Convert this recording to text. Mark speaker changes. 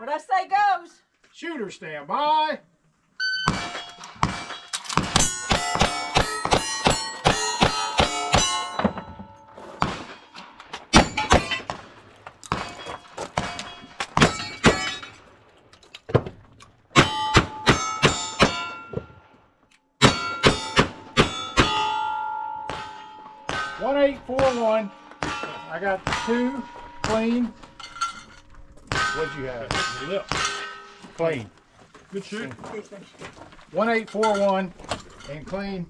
Speaker 1: What I say goes.
Speaker 2: Shooter stand by. One eight four one. I got two clean. What'd you have?
Speaker 3: Lip.
Speaker 2: Clean.
Speaker 3: Good shoot.
Speaker 2: One eight four one and clean.